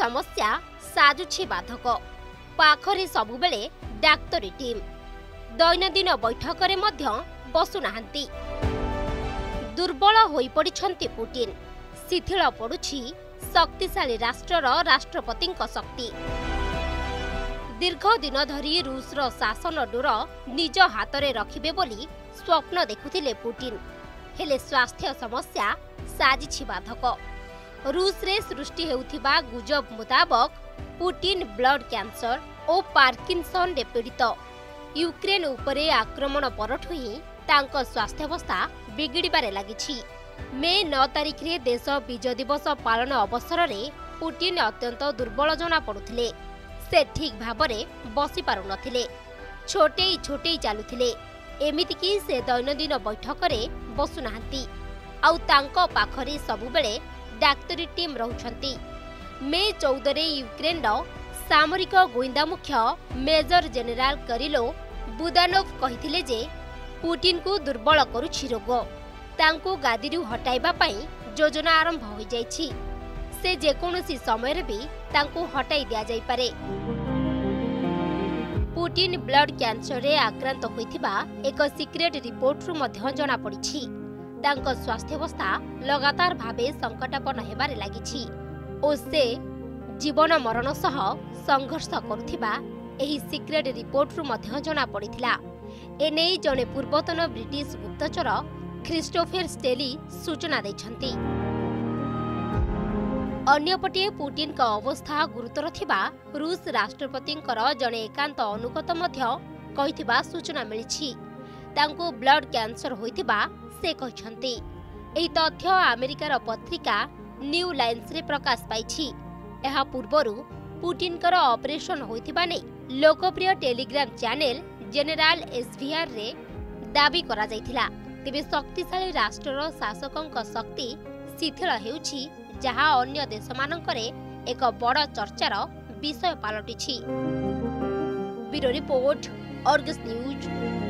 ସମସ୍ୟା ସାଜୁଛି ବାଧକ। ପାଖରେ ସବୁବେଳେ ଡାକ୍ତରୀ ଟିମ୍। ଦୈନନ୍ଦିନ ବୈଠକରେ ମଧ୍ୟ ବସୁନାହାନ୍ତି। ଦୁର୍ବଳ ହୋଇପଡ଼ିଛନ୍ତି ପୁଟିନ୍। ଶିଥିଳ ପଡ଼ୁଛି ଶକ୍ତିଶାଳୀ ରାଷ୍ଟ୍ରର ରାଷ୍ଟ୍ରପତିଙ୍କ ଶକ୍ତି। ଦୀର୍ଘ ଦିନ ଧରି ରୁଷର ଶାସନ ଡୋର ନିଜ ହାତରେ ରଖିବେ ବୋଲି ସ୍ୱପ୍ନ ଦେଖୁଥିଲେ ପୁଟିନ୍। ହେଲେ ସ୍ୱାସ୍ଥ୍ୟ ସମସ୍ୟା ସାଜିଛି ବାଧକ। ରୁଷରେ ସୃଷ୍ଟି ହେଉଥିବା ଗୁଜବ ମୁତାବକ ପୁଟିନ୍ ବ୍ଲଡ୍ କ୍ୟାନ୍ସର ଓ ପାର୍କିନ୍ସନରେ ପୀଡ଼ିତ। ୟୁକ୍ରେନ୍ ଉପରେ ଆକ୍ରମଣ ପରଠୁ ହିଁ ତାଙ୍କ ସ୍ୱାସ୍ଥ୍ୟାବସ୍ଥା ବିଗିଡ଼ିବାରେ ଲାଗିଛି। ମେ ନଅ ତାରିଖରେ ଦେଶ ବିଜୟ ଦିବସ ପାଳନ ଅବସରରେ ପୁଟିନ୍ ଅତ୍ୟନ୍ତ ଦୁର୍ବଳ ଜଣାପଡ଼ୁଥିଲେ। ସେ ଠିକ୍ ଭାବରେ ବସିପାରୁନଥିଲେ। ଛୋଟେଇ ଛୋଟେଇ ଚାଲୁଥିଲେ। ଏମିତିକି ସେ ଦୈନନ୍ଦିନ ବୈଠକରେ ବସୁନାହାନ୍ତି। ଆଉ ତାଙ୍କ ପାଖରେ ସବୁବେଳେ ଡାକ୍ତରୀ ଟିମ୍ ରହୁଛନ୍ତି। ମେ ଚଉଦରେ ୟୁକ୍ରେନ୍ର ସାମରିକ ଗୁଇନ୍ଦା ମୁଖ୍ୟ ମେଜର ଜେନେରାଲ କରିଲୋ ବୁଦାନୋଭ କହିଥିଲେ ଯେ ପୁଟିନ୍ଙ୍କୁ ଦୁର୍ବଳ କରୁଛି ରୋଗ। ତାଙ୍କୁ ଗାଦିରୁ ହଟାଇବା ପାଇଁ ଯୋଜନା ଆରମ୍ଭ ହୋଇଯାଇଛି। ସେ ଯେକୌଣସି ସମୟରେ ବି ତାଙ୍କୁ ହଟାଇ ଦିଆଯାଇପାରେ। ପୁଟିନ୍ ବ୍ଲଡ୍ କ୍ୟାନ୍ସରରେ ଆକ୍ରାନ୍ତ ହୋଇଥିବା ଏକ ସିକ୍ରେଟ୍ ରିପୋର୍ଟରୁ ମଧ୍ୟ ଜଣାପଡ଼ିଛି। ତାଙ୍କ ସ୍ୱାସ୍ଥ୍ୟାବସ୍ଥା ଲଗାତାର ଭାବେ ସଙ୍କଟାପନ୍ନ ହେବାରେ ଲାଗିଛି ଓ ସେ ଜୀବନ ମରଣ ସହ ସଂଘର୍ଷ କରୁଥିବା ଏହି ସିକ୍ରେଟ୍ ରିପୋର୍ଟରୁ ମଧ୍ୟ ଜଣାପଡ଼ିଥିଲା। ଏନେଇ ଜଣେ ପୂର୍ବତନ ବ୍ରିଟିଶ ଗୁପ୍ତଚର ଖ୍ରୀଷ୍ଟୋଫେର ଷ୍ଟେଲି ସୂଚନା ଦେଇଛନ୍ତି। ଅନ୍ୟପଟେ ପୁଟିନ୍ଙ୍କ ଅବସ୍ଥା ଗୁରୁତର ଥିବା ରୁଷ ରାଷ୍ଟ୍ରପତିଙ୍କର ଜଣେ ଏକାନ୍ତ ଅନୁଗତ ମଧ୍ୟ କହିଥିବା ସୂଚନା ମିଳିଛି। ତାଙ୍କୁ ବ୍ଲଡ୍ କ୍ୟାନ୍ସର ହୋଇଥିବା ସେ କହିଛନ୍ତି ଏହି ତଥ୍ୟ ଆମେରିକାର ପତ୍ରିକା ନ୍ୟୁ ଲାଇନ୍ସରେ ପ୍ରକାଶ ପାଇଛି। ଏହା ପୂର୍ବରୁ ପୁଟିନ୍ଙ୍କର ଅପରେସନ ହୋଇଥିବା ନେଇ ଲୋକପ୍ରିୟ ଟେଲିଗ୍ରାମ ଚ୍ୟାନେଲ ଜେନେରାଲ ଏସ୍ଭିଆର୍ରେ ଦାବି କରାଯାଇଥିଲା। ତେବେ ଶକ୍ତିଶାଳୀ ରାଷ୍ଟ୍ରର ଶାସକଙ୍କ ଶକ୍ତି ଶିଥିଳ ହେଉଛି ଯାହା ଅନ୍ୟ ଦେଶମାନଙ୍କରେ ଏକ ବଡ଼ ଚର୍ଚ୍ଚାର ବିଷୟ ପାଲଟିଛି। Bureau report Argus news.